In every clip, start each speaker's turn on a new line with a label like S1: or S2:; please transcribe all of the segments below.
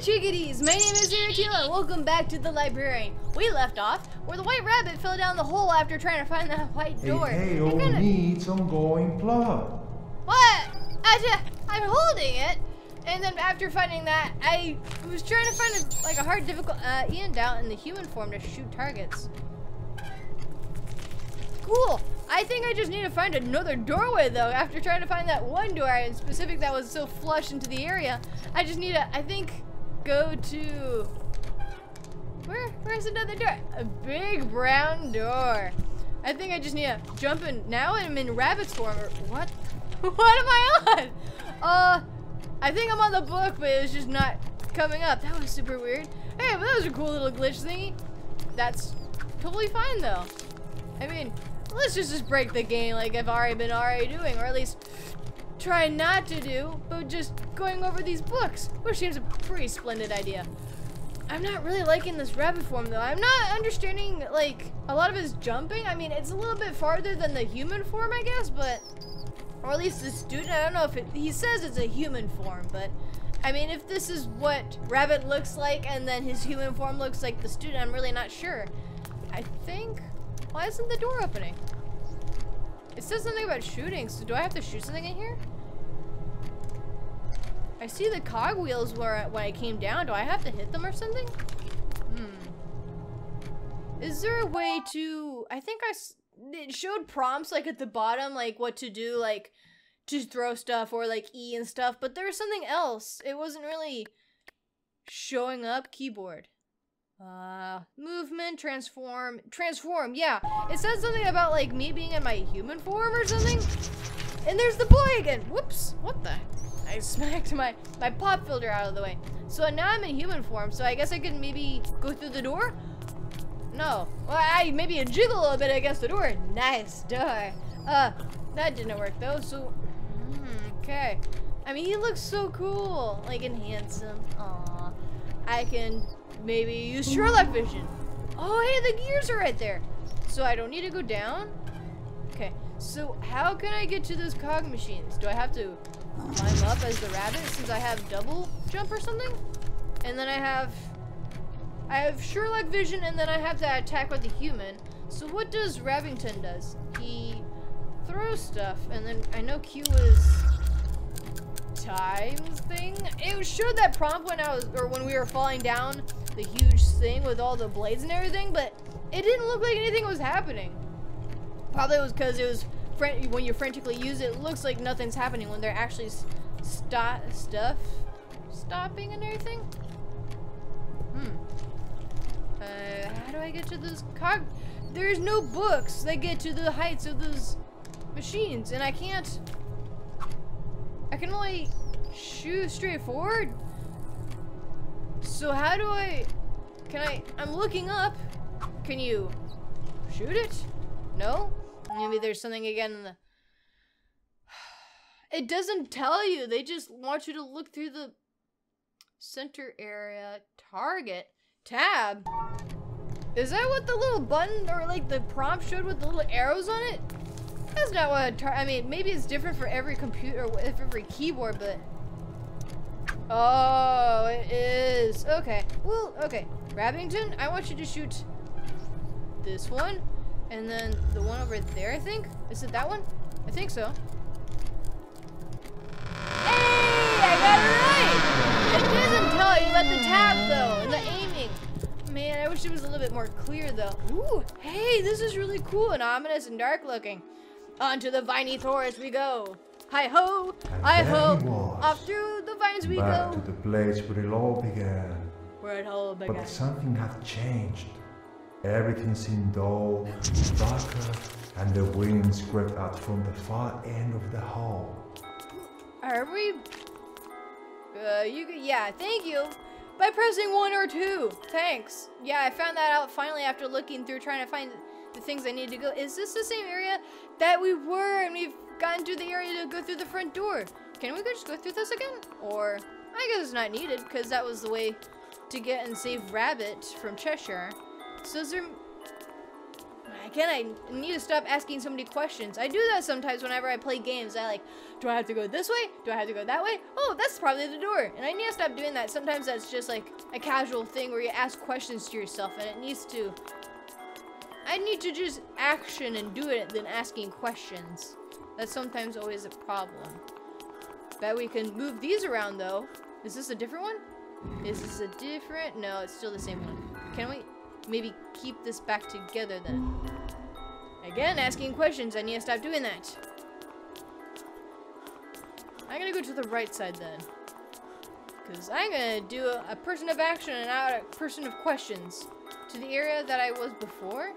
S1: Chickadees, my name is Irakila and welcome back to the library. We left off where the white rabbit fell down the hole after trying to find that white door.
S2: hey, all
S1: gonna-
S2: needs ongoing plot.
S1: What? I I'm holding it, and then after finding that, I was trying to find a, like a hard, difficult uh, Ian down in the human form to shoot targets. Cool. I think I just need to find another doorway though. After trying to find that one door in specific that was so flush into the area, I just need to. I think go to where? Where's another door? A big brown door. I think I just need to jump in. Now I'm in rabbit's form. Or what? what am I on? Uh, I think I'm on the book, but it's just not coming up. That was super weird. Hey, but that was a cool little glitch thingy. That's totally fine though. I mean, let's just, just break the game like I've already been already doing, or at least try not to do, but just going over these books, which seems a pretty splendid idea. I'm not really liking this rabbit form though. I'm not understanding like a lot of his jumping. I mean, it's a little bit farther than the human form, I guess, but or at least the student. I don't know if it, he says it's a human form, but I mean, if this is what rabbit looks like and then his human form looks like the student, I'm really not sure. I think. Why isn't the door opening? It says something about shooting, so do I have to shoot something in here? I see the cogwheels where when I came down. Do I have to hit them or something? Hmm. Is there a way to? I think I... It showed prompts like at the bottom, like what to do, like to throw stuff or like E and stuff. But there was something else. It wasn't really showing up. Keyboard. Uh, movement, transform, transform. Yeah, it said something about like me being in my human form or something. And there's the boy again. Whoops. What the? I smacked my my pop filter out of the way. So now I'm in human form. So I guess I can maybe go through the door. No. Well, I maybe jiggle a little bit against the door. Nice door. Uh, that didn't work though. So, hmm, okay. I mean, he looks so cool, like and handsome. Aw. I can maybe use Sherlock vision. Oh, hey, the gears are right there. So I don't need to go down. Okay. So how can I get to those cog machines? Do I have to climb up as the rabbit since I have double jump or something? And then I have I have Sherlock vision and then I have to attack with the human. So what does Rabbington does? He throws stuff and then I know Q is times thing. It showed that prompt when I was or when we were falling down the huge thing with all the blades and everything, but it didn't look like anything was happening. Probably it was because it was when you frantically use it, it looks like nothing's happening when they're actually stop stuff stopping and everything. Hmm. Uh, how do I get to those cog? There's no books that get to the heights of those machines, and I can't. I can only shoot straight forward. So how do I? Can I? I'm looking up. Can you shoot it? No. Maybe there's something again in the. It doesn't tell you. They just want you to look through the center area target tab. Is that what the little button or like the prompt showed with the little arrows on it? That's not what I mean, maybe it's different for every computer, with every keyboard, but. Oh, it is. Okay. Well, okay. Rabbington, I want you to shoot this one, and then the one over there, I think? Is it that one? I think so. Hey, I got it right! It doesn't tell you about the tap, though, and the aiming. Man, I wish it was a little bit more clear, though. Ooh, hey, this is really cool and ominous and dark looking. Onto the viney forest we go. Hi ho,
S2: And
S1: hi
S2: there
S1: ho. Off through the vines we
S2: Back
S1: go.
S2: to the place where it all began.
S1: Where it all began.
S2: But something had changed. Everything seemed dull, darker, and the wind scraped out from the far end of the hall.
S1: Are we? Uh, you yeah, thank you. By pressing one or two. Thanks. Yeah, I found that out finally after looking through trying to find the things I need to go. Is this the same area that we were and we've gotten to the area to go through the front door? Can we just go through this again? Or, I guess it's not needed because that was the way to get and save Rabbit from Cheshire. So is there... Again, I need to stop asking so many questions. I do that sometimes whenever I play games. I like, do I have to go this way? Do I have to go that way? Oh, that's probably the door. And I need to stop doing that. Sometimes that's just like a casual thing where you ask questions to yourself and it needs to... I need to just action and do it than asking questions. That's sometimes always a problem. Bet we can move these around though. Is this a different one? Is this a different? No, it's still the same one. Can we maybe keep this back together then? Again, asking questions. I need to stop doing that. I'm gonna go to the right side then. Because I'm gonna do a, a person of action and not a person of questions. To the area that I was before?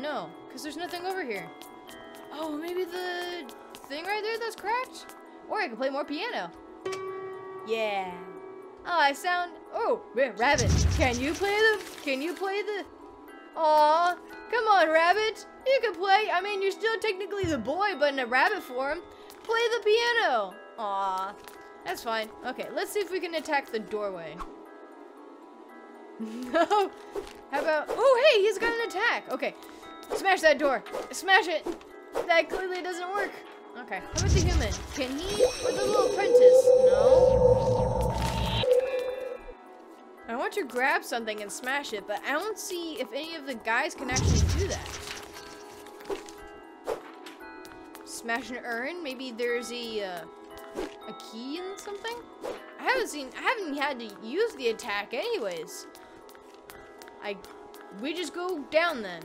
S1: No, because there's nothing over here. Oh, maybe the thing right there that's cracked? Or I can play more piano. Yeah. Oh, I sound. Oh, rabbit. Can you play the? Can you play the? Aw, come on, rabbit. You can play. I mean, you're still technically the boy, but in a rabbit form. Play the piano. Aw, that's fine. Okay, let's see if we can attack the doorway. no. How about? Oh, hey, he's got an attack. Okay, smash that door. Smash it. That clearly doesn't work. Okay. How about the human? Can he? Or the little apprentice? No. I want to grab something and smash it, but I don't see if any of the guys can actually do that. Smash an urn? Maybe there's a, uh, a key in something? I haven't seen, I haven't had to use the attack anyways. I, we just go down then.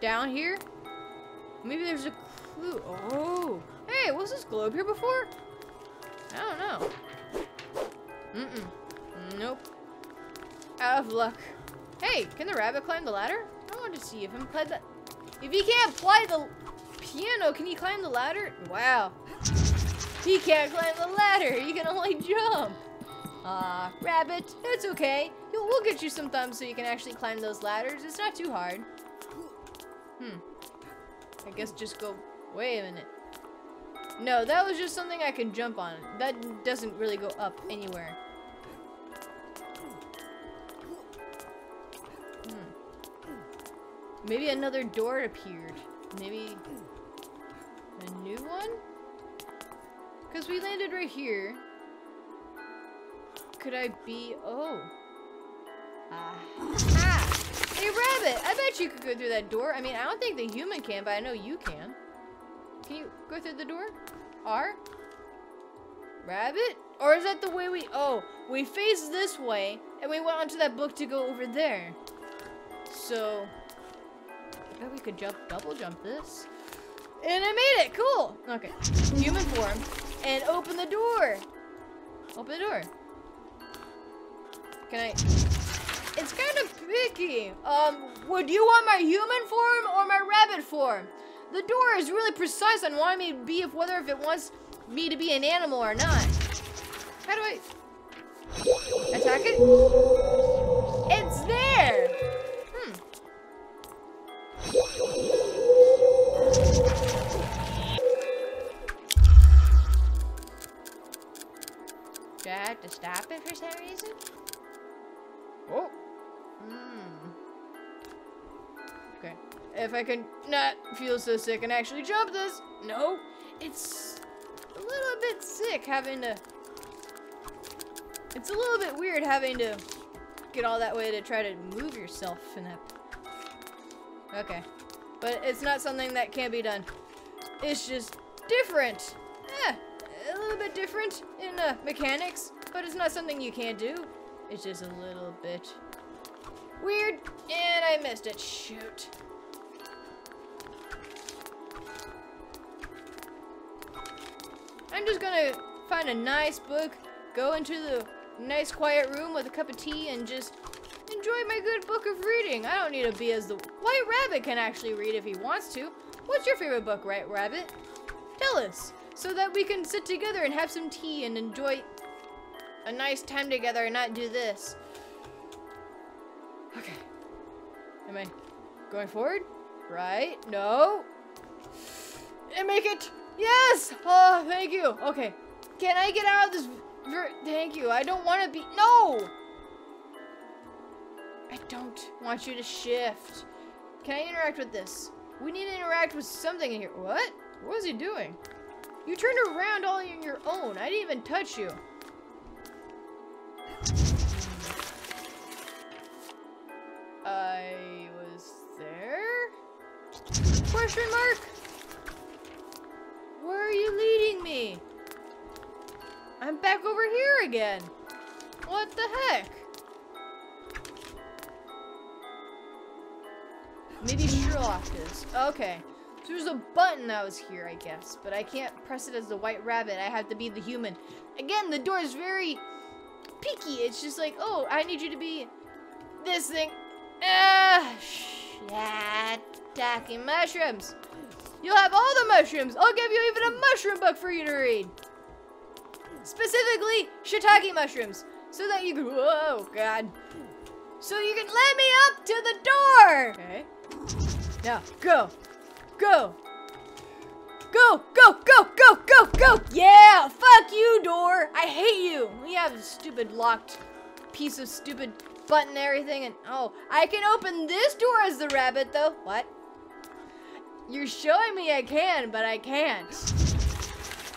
S1: Down here? Maybe there's a clue. Oh. Hey, was this globe here before? I don't know. Mm-mm. Nope. Out of luck. Hey, can the rabbit climb the ladder? I want to see if him play the... If he can't play the piano, can he climb the ladder? Wow. He can't climb the ladder. He can only jump. Ah, uh, rabbit, it's okay. We'll get you some thumbs so you can actually climb those ladders. It's not too hard. Hmm. I guess just go... Wait a minute. No, that was just something I can jump on. That doesn't really go up anywhere. Maybe another door appeared. Maybe a new one? Because we landed right here. Could I be... Oh. Ah. Hey, rabbit! I bet you could go through that door. I mean, I don't think the human can, but I know you can. Can you go through the door? R? Rabbit? Or is that the way we... Oh, we faced this way, and we went onto that book to go over there. So... We could jump, double jump this. And I made it! Cool! Okay. Human form. And open the door! Open the door. Can I... It's kind of picky. Um, would you want my human form or my rabbit form? The door is really precise on wanting me to be if whether if it wants me to be an animal or not. How do I attack it? It's there. Have to stop it for some reason? Oh. Hmm. Okay. If I can not feel so sick and actually jump this. No. It's a little bit sick having to... It's a little bit weird having to get all that way to try to move yourself in that... Okay. But it's not something that can be done. It's just different. Yeah, a little bit different in uh, mechanics, but it's not something you can't do. It's just a little bit weird, and I missed it. Shoot. I'm just gonna find a nice book, go into the nice quiet room with a cup of tea, and just enjoy my good book of reading. I don't need to be as the White Rabbit can actually read if he wants to. What's your favorite book, White Rabbit? Tell us, so that we can sit together and have some tea and enjoy a nice time together and not do this. Okay. Am I going forward? Right? No. And make it. Yes! Oh, thank you. Okay. Can I get out of this? Thank you. I don't want to be. No! I don't want you to shift. Can I interact with this? We need to interact with something in here. What? What was he doing? You turned around all on your own. I didn't even touch you. Question mark? Where are you leading me? I'm back over here again. What the heck? Maybe Sherlock is. Okay. So there's a button that was here, I guess. But I can't press it as the white rabbit. I have to be the human. Again, the door is very picky. It's just like, oh, I need you to be this thing. Ah, attacking mushrooms. You'll have all the mushrooms. I'll give you even a mushroom book for you to read. Specifically, shiitake mushrooms. So that you can, oh God. So you can let me up to the door. Okay. Now, go. Go. Go, go, go, go, go, go. Yeah, fuck you, door. I hate you. We have a stupid locked piece of stupid button everything. And, oh, I can open this door as the rabbit, though. What? You're showing me I can, but I can't.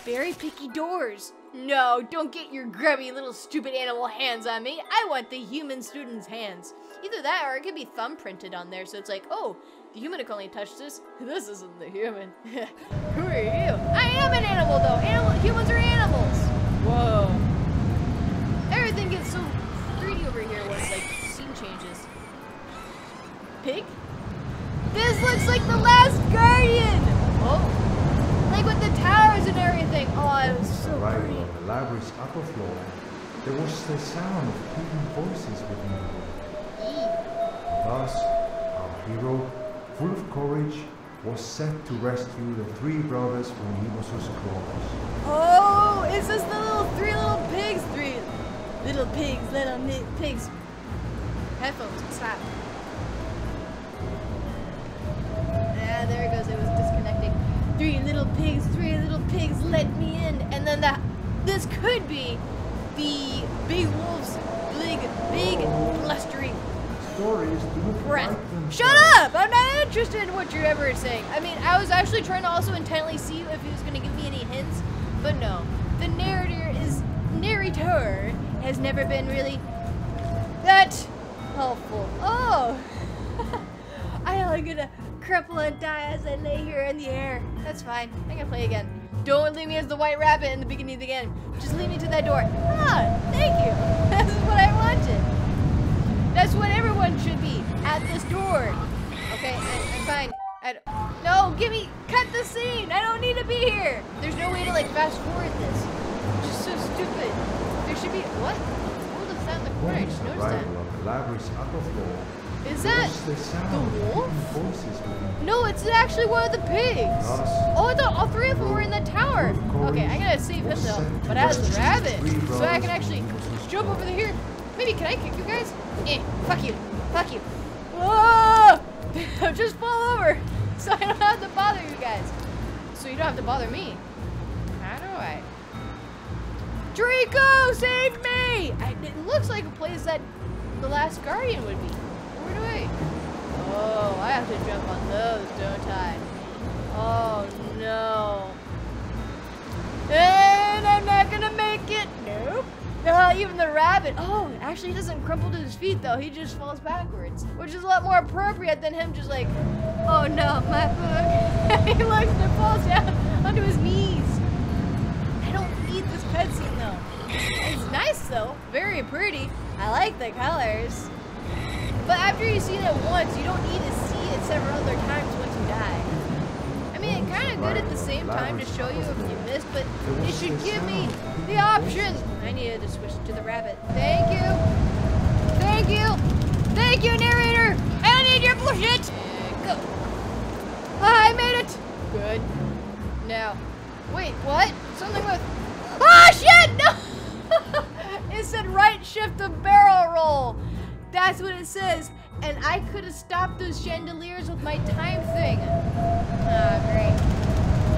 S1: Very picky doors. No, don't get your grubby little stupid animal hands on me. I want the human student's hands. Either that or it could be thumbprinted on there so it's like, oh, the human can only touch this. This isn't the human. Who are you? I am an animal though. Animal humans are animals. Whoa. Everything gets so Pig? This looks like the last guardian! Oh. Like with the towers and everything. Oh, it was so pretty.
S2: on the library's upper floor, there was the sound of human voices within the room. Thus, our hero, full of courage, was set to rescue the three brothers from was was.
S1: Oh, it's just the little three little pigs. Three little pigs, little pigs. Headphones, stop. Three little pigs, three little pigs, let me in. And then that, this could be the big wolf's big, big, blustery
S2: Stories
S1: breath. Shut up! I'm not interested in what you're ever saying. I mean, I was actually trying to also intently see if he was going to give me any hints, but no. The narrator is narrator has never been really that helpful. Oh, I am gonna cripple and die as I lay here in the air. That's fine. I can play again. Don't leave me as the white rabbit in the beginning of the game. Just leave me to that door. Ah, thank you. This is what I wanted. That's what everyone should be at this door. Okay, I, I'm fine. I no, give me, cut the scene. I don't need to be here. There's no way to like fast forward this. It's just so stupid. There should be what? What was that in the corner? I just noticed that.
S2: arrival on the library's upper floor,
S1: Is that?
S2: the sound
S1: the
S2: of
S1: wolf?
S2: hidden voices within
S1: No, it's actually one of the pigs. Oh, I thought all three of them were in the tower. Okay, I gotta save him though. But as the rabbit, so I can actually jump over here. Maybe can I kick you guys? Eh, fuck you, fuck you. Whoa! Just fall over, so I don't have to bother you guys. So you don't have to bother me. How do I? Trico, save me! I, it looks like a place that the last guardian would be. Where do I? Oh, I have to jump on those, don't I? Oh no. And I'm not gonna make it. Nope. Uh, even the rabbit. Oh, actually, he doesn't crumple to his feet though. He just falls backwards, which is a lot more appropriate than him just like, oh no, my book. he looks and falls down onto his knees. I don't need this pet cutscene though. It's nice though, very pretty. I like the colors. But after you've seen it once, you don't need to see it several other times once you die. I mean, it's kind of good at the same time to show you if you missed, but it should give me the option. I needed to switch to the rabbit. Thank you. Thank you. Thank you, narrator. I need your bullshit. Go. I made it. Good. Now, wait, what? Something with. Ah, shit! No! it said right shift to barrel roll. That's what it says. And I could have stopped those chandeliers with my time thing. Ah, great.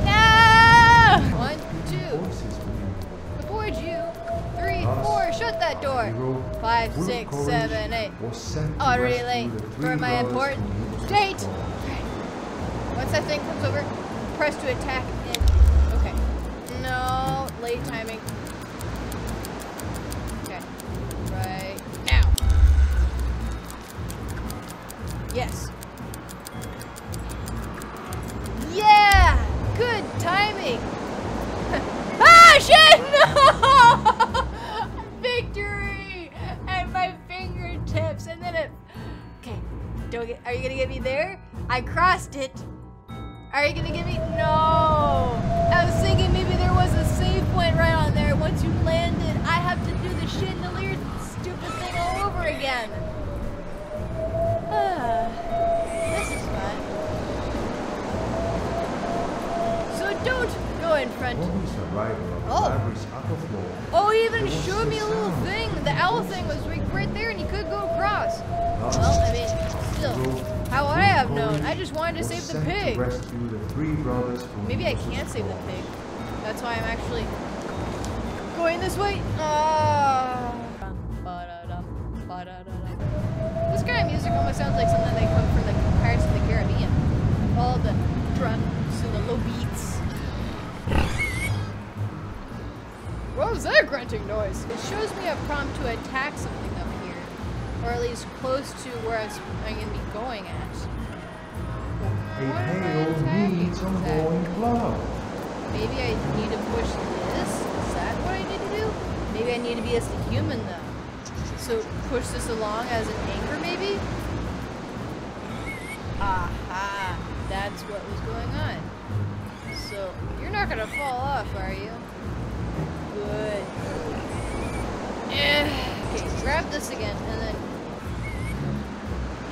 S1: No! One, two. Before you. Three, four. Shut that door. Five, six, seven, eight. Already late for my important date. Once that thing comes over, press to attack and okay. No, late timing. Yes. Yeah! Good timing! ah shit! No! Victory! At my fingertips and then it Okay. Don't get are you gonna get me there? I crossed it. Are you gonna get me? No! I was thinking maybe there was a save point right on there. Once you landed, I have to do the chandelier stupid thing all over again. In front.
S2: Upon his arrival at the
S1: Oh.
S2: library's upper floor,
S1: Oh, he even showed me a little thing. The owl thing was right there and he could go across. Well, I mean, still, how would I have known? I just wanted to save the pig.
S2: To rescue the three brothers from
S1: Maybe I can't save the pig. That's why I'm actually going this way. Ah. This kind of music almost sounds like something that comes from the Pirates of the Caribbean. All the drums and the low beats. What was that grunting noise? It shows me a prompt to attack something up here. Or at least close to where I'm, going to be going at.
S2: A
S1: I
S2: needs
S1: exactly?
S2: glowing blood.
S1: Maybe I need to push this? Is that what I need to do? Maybe I need to be as the human though. So push this along as an anchor maybe? Aha! That's what was going on. So you're not gonna fall off, are you? Good. Okay, grab this again and then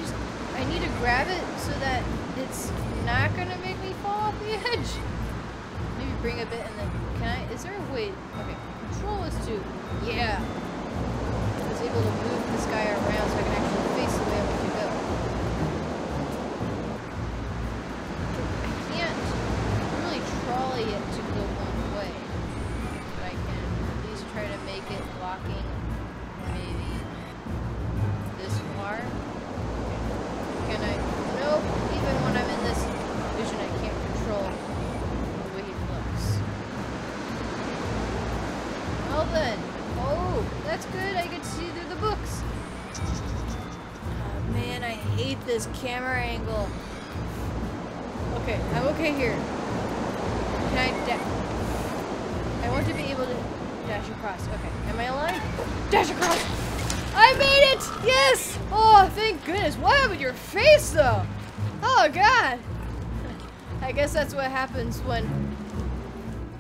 S1: just I need to grab it so that it's not gonna make me fall off the edge. Maybe bring a bit and then can I is there a way okay, control is to yeah. I was able to move this guy around so I can actually this camera angle. Okay, I'm okay here. Can I da- I want to be able to dash across. Okay, am I alive? Dash across! I made it! Yes! Oh, thank goodness. What happened to your face, though? Oh, God. I guess that's what happens when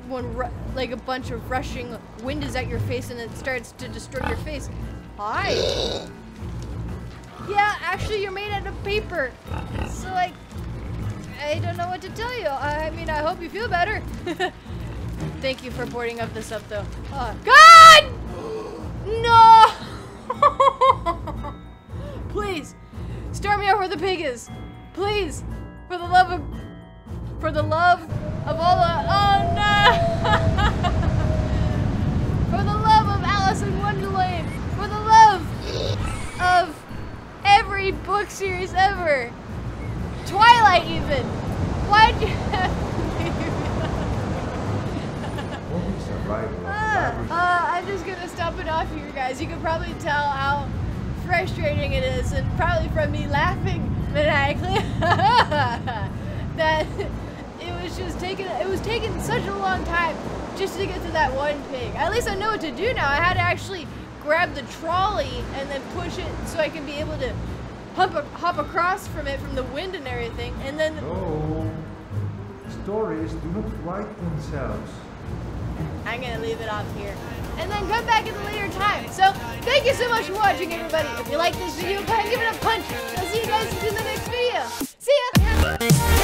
S1: when like a bunch of rushing wind is at your face and it starts to destroy your face. Hi. Yeah, actually, you're made out of paper. So like, I don't know what to tell you. I mean, I hope you feel better. Thank you for boarding up this up, though. Oh, God! No! Please, start me out where the pig is. Please, for the love of, for the love of all the, oh no! for the love of Alice in Wonderland. For the love of every book series ever. Twilight even. Why'd you have to leave?
S2: Upon his arrival
S1: Uh,
S2: at the library's
S1: uh, I'm just gonna stop it off here, guys. You can probably tell how frustrating it is, and probably from me laughing maniacally, that it was just taking it was taking such a long time just to get to that one pig. At least I know what to do now. I had to actually grab the trolley and then push it so I can be able to hop, a, hop across from it from the wind and everything, and then
S2: No. Stories do not write themselves.
S1: I'm gonna leave it off here. And then come back at a later time. So, thank you so much for watching, everybody. If you like this video, go ahead and give it a punch. I'll see you guys in the next video.